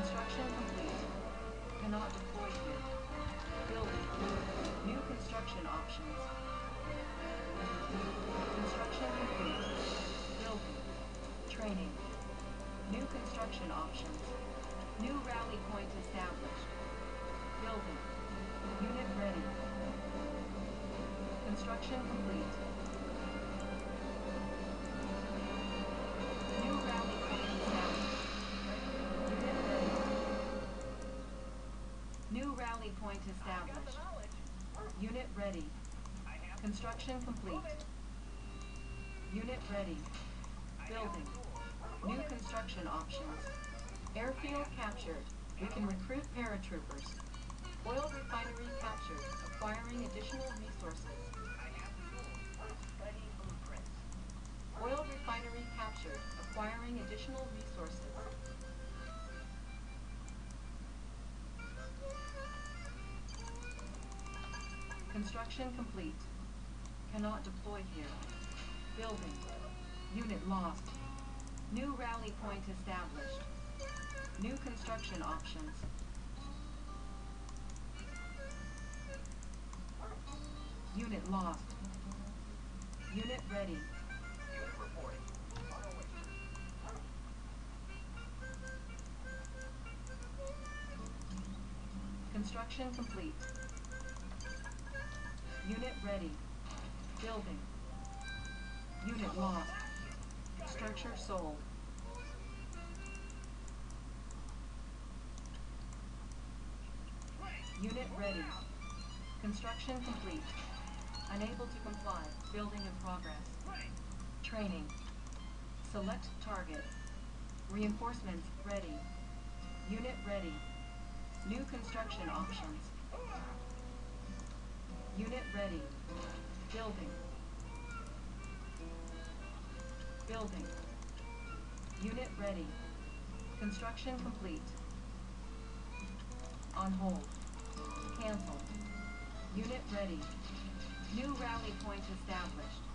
Construction complete. Cannot deploy here. Building. New construction options. Construction complete. Building. Training. New construction options. New rally point established. Building. Unit ready. Construction complete. Point established. Unit ready. Construction complete. Unit ready. Building. New construction options. Airfield captured. We can recruit paratroopers. Oil refinery captured. Acquiring additional resources. Oil refinery captured. Acquiring additional resources. Construction complete. Cannot deploy here. Building. Unit lost. New rally point established. New construction options. Unit lost. Unit ready. Unit reporting. On our way. Construction complete. Ready. Building. Unit lost. Structure sold. Unit ready. Construction complete. Unable to comply. Building in progress. Training. Select target. Reinforcements ready. Unit ready. New construction options. Ready. Building. Building. Unit ready. Construction complete. On hold. Cancel. Unit ready. New rally point established.